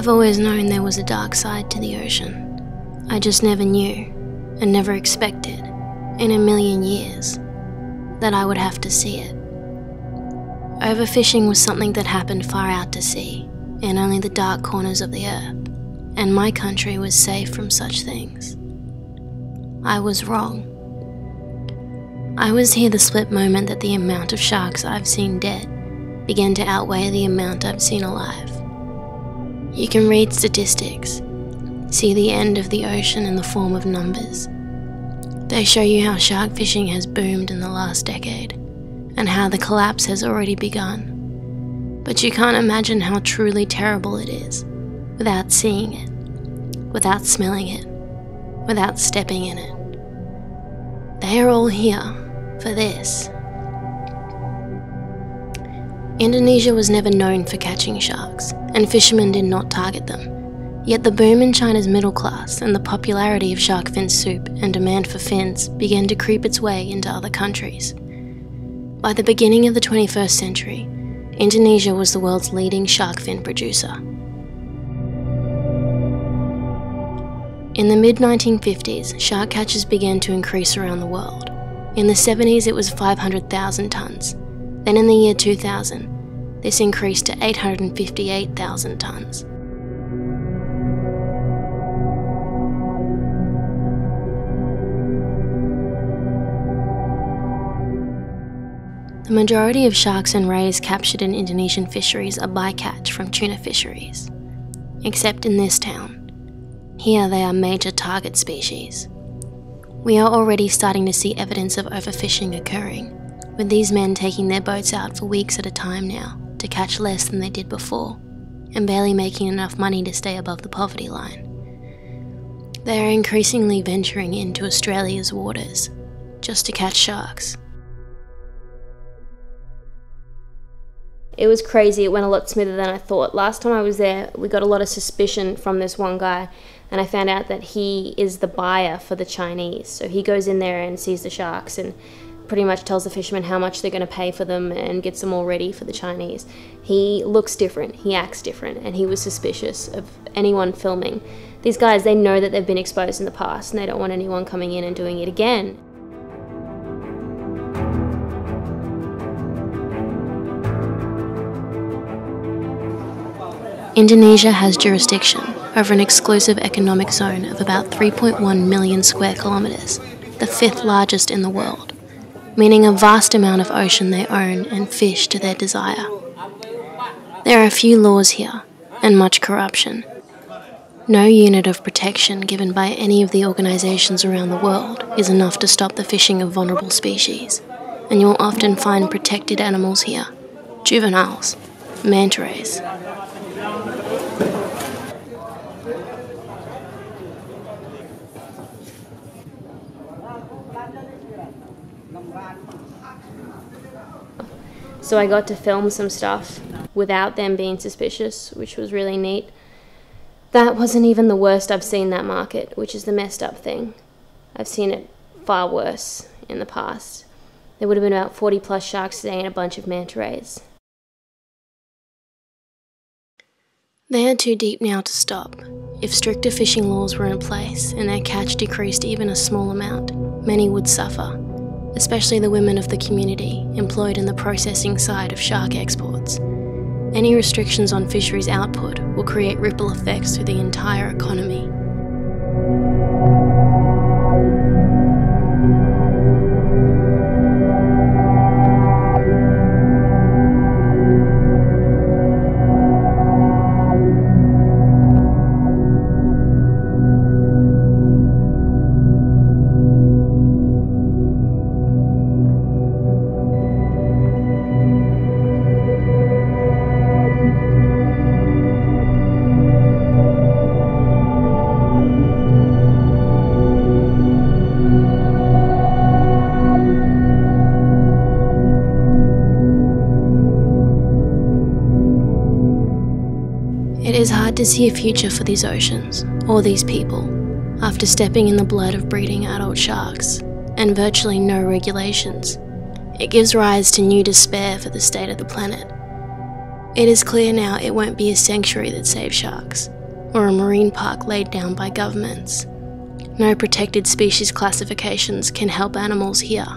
I've always known there was a dark side to the ocean. I just never knew and never expected in a million years that I would have to see it. Overfishing was something that happened far out to sea, in only the dark corners of the earth, and my country was safe from such things. I was wrong. I was here the split moment that the amount of sharks I've seen dead began to outweigh the amount I've seen alive. You can read statistics, see the end of the ocean in the form of numbers. They show you how shark fishing has boomed in the last decade and how the collapse has already begun. But you can't imagine how truly terrible it is without seeing it, without smelling it, without stepping in it. They are all here for this. Indonesia was never known for catching sharks, and fishermen did not target them. Yet the boom in China's middle class and the popularity of shark fin soup and demand for fins began to creep its way into other countries. By the beginning of the 21st century, Indonesia was the world's leading shark fin producer. In the mid 1950s, shark catches began to increase around the world. In the 70s, it was 500,000 tonnes. Then in the year 2000, this increased to 858,000 tonnes. The majority of sharks and rays captured in Indonesian fisheries are bycatch from tuna fisheries, except in this town. Here they are major target species. We are already starting to see evidence of overfishing occurring, with these men taking their boats out for weeks at a time now to catch less than they did before, and barely making enough money to stay above the poverty line. They are increasingly venturing into Australia's waters just to catch sharks. it was crazy. It went a lot smoother than I thought. Last time I was there, we got a lot of suspicion from this one guy, and I found out that he is the buyer for the Chinese. So he goes in there and sees the sharks and pretty much tells the fishermen how much they're going to pay for them and gets them all ready for the Chinese. He looks different, he acts different, and he was suspicious of anyone filming. These guys, they know that they've been exposed in the past and they don't want anyone coming in and doing it again. Indonesia has jurisdiction over an exclusive economic zone of about 3.1 million square kilometres, the fifth largest in the world, meaning a vast amount of ocean they own and fish to their desire. There are few laws here, and much corruption. No unit of protection given by any of the organisations around the world is enough to stop the fishing of vulnerable species, and you'll often find protected animals here juveniles, manta rays, so I got to film some stuff without them being suspicious, which was really neat. That wasn't even the worst I've seen that market, which is the messed up thing. I've seen it far worse in the past. There would have been about 40 plus sharks today and a bunch of manta rays. They are too deep now to stop. If stricter fishing laws were in place and their catch decreased even a small amount, many would suffer, especially the women of the community employed in the processing side of shark exports. Any restrictions on fisheries output will create ripple effects through the entire economy. To see a future for these oceans, or these people, after stepping in the blood of breeding adult sharks, and virtually no regulations. It gives rise to new despair for the state of the planet. It is clear now it won't be a sanctuary that saves sharks, or a marine park laid down by governments. No protected species classifications can help animals here.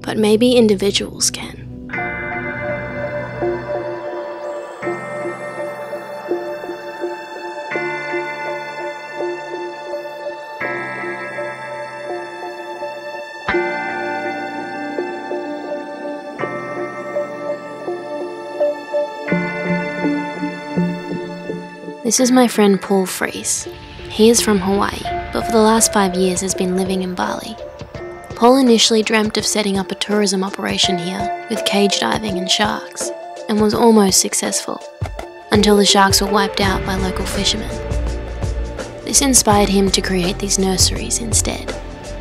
But maybe individuals can. This is my friend Paul Friese. He is from Hawaii, but for the last five years has been living in Bali. Paul initially dreamt of setting up a tourism operation here with cage diving and sharks, and was almost successful, until the sharks were wiped out by local fishermen. This inspired him to create these nurseries instead,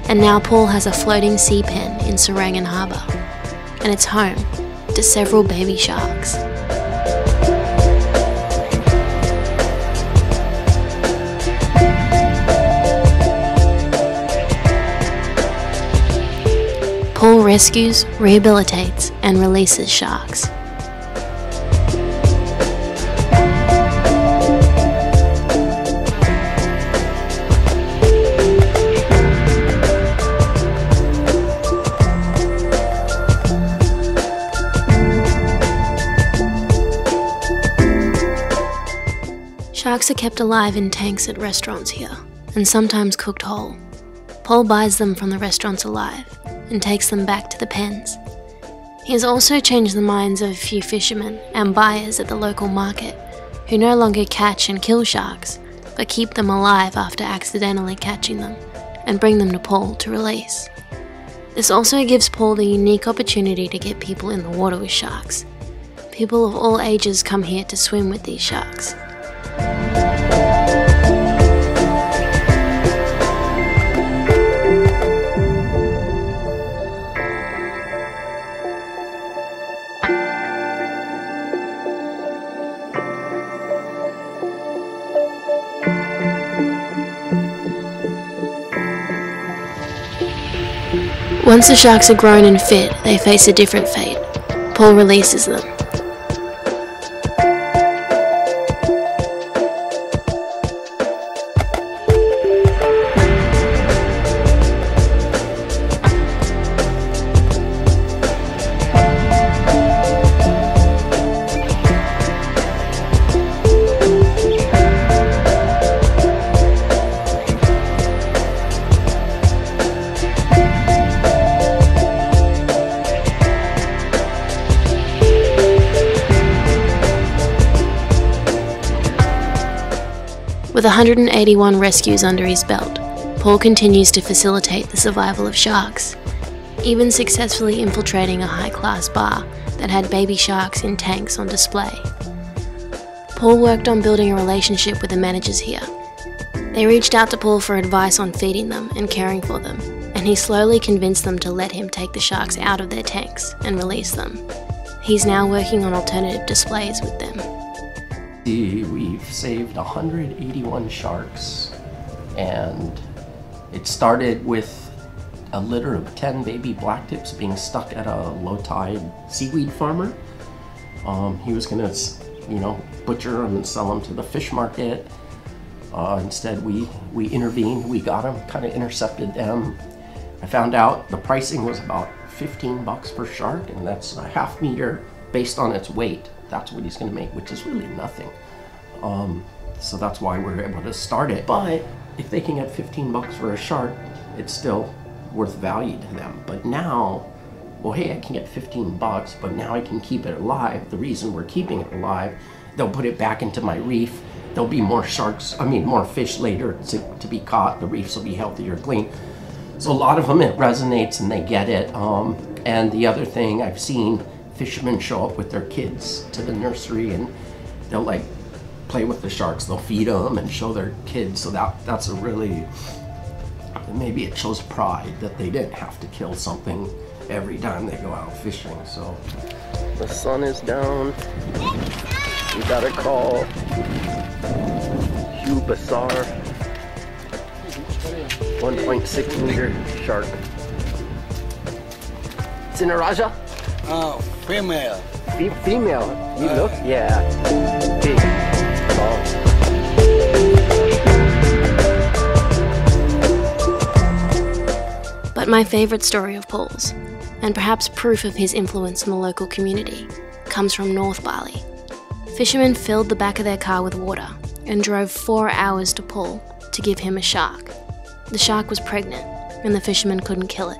and now Paul has a floating sea pen in Serangan Harbour, and it's home to several baby sharks. Rescues, rehabilitates, and releases sharks. Sharks are kept alive in tanks at restaurants here, and sometimes cooked whole. Paul buys them from the restaurants alive and takes them back to the pens. He has also changed the minds of a few fishermen and buyers at the local market who no longer catch and kill sharks, but keep them alive after accidentally catching them and bring them to Paul to release. This also gives Paul the unique opportunity to get people in the water with sharks. People of all ages come here to swim with these sharks. Once the sharks are grown and fit, they face a different fate. Paul releases them. With 181 rescues under his belt, Paul continues to facilitate the survival of sharks, even successfully infiltrating a high class bar that had baby sharks in tanks on display. Paul worked on building a relationship with the managers here. They reached out to Paul for advice on feeding them and caring for them, and he slowly convinced them to let him take the sharks out of their tanks and release them. He's now working on alternative displays with them. We've saved 181 sharks, and it started with a litter of 10 baby blacktips being stuck at a low tide seaweed farmer. Um, he was gonna, you know, butcher them and sell them to the fish market. Uh, instead, we, we intervened, we got them, kind of intercepted them. I found out the pricing was about 15 bucks per shark, and that's a half meter based on its weight. That's what he's gonna make, which is really nothing. Um, so that's why we're able to start it. But if they can get 15 bucks for a shark, it's still worth value to them. But now, well, hey, I can get 15 bucks, but now I can keep it alive. The reason we're keeping it alive, they'll put it back into my reef. There'll be more sharks, I mean, more fish later to, to be caught. The reefs will be healthier, clean. So a lot of them, it resonates and they get it. Um, and the other thing I've seen fishermen show up with their kids to the nursery and they'll like play with the sharks. They'll feed them and show their kids. So that that's a really maybe it shows pride that they didn't have to kill something every time they go out fishing. So the sun is down. We got a call. Hugh Bassar. 1.6 meter shark. Singaraja? Oh, Female. Fe- female. You uh. look, yeah. Big. Tall. But my favourite story of Paul's, and perhaps proof of his influence in the local community, comes from North Bali. Fishermen filled the back of their car with water and drove four hours to Paul to give him a shark. The shark was pregnant, and the fishermen couldn't kill it.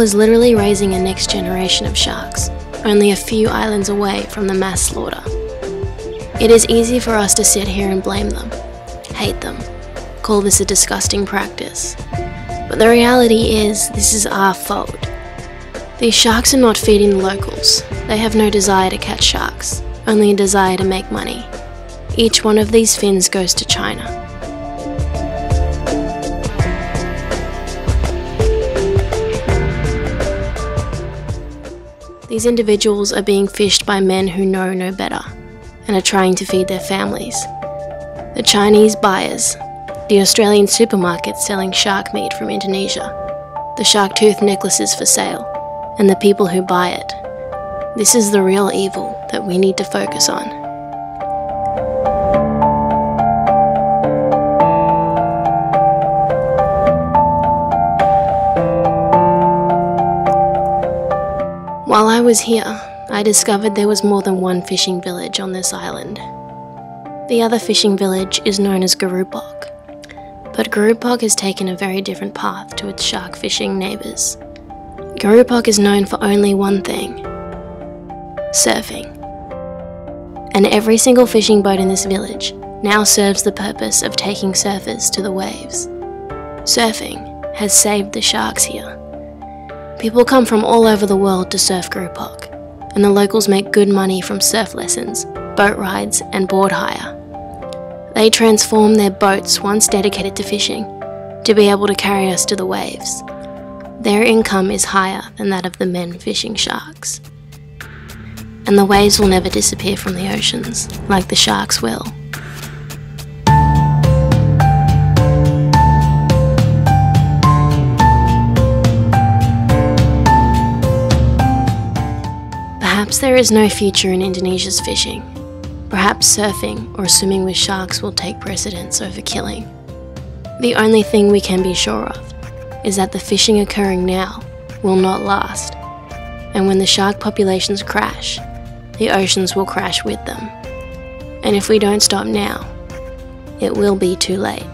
Paul is literally raising a next generation of sharks, only a few islands away from the mass slaughter. It is easy for us to sit here and blame them, hate them, call this a disgusting practice. But the reality is, this is our fault. These sharks are not feeding the locals. They have no desire to catch sharks, only a desire to make money. Each one of these fins goes to China. These individuals are being fished by men who know no better and are trying to feed their families. The Chinese buyers, the Australian supermarkets selling shark meat from Indonesia, the shark tooth necklaces for sale, and the people who buy it. This is the real evil that we need to focus on. While I was here, I discovered there was more than one fishing village on this island. The other fishing village is known as Gerupuk, but Gerupuk has taken a very different path to its shark fishing neighbours. Gerupuk is known for only one thing surfing. And every single fishing boat in this village now serves the purpose of taking surfers to the waves. Surfing has saved the sharks here. People come from all over the world to surf Gerupuk, and the locals make good money from surf lessons, boat rides, and board hire. They transform their boats, once dedicated to fishing, to be able to carry us to the waves. Their income is higher than that of the men fishing sharks. And the waves will never disappear from the oceans, like the sharks will. There is no future in Indonesia's fishing. Perhaps surfing or swimming with sharks will take precedence over killing. The only thing we can be sure of is that the fishing occurring now will not last. And when the shark populations crash, the oceans will crash with them. And if we don't stop now, it will be too late.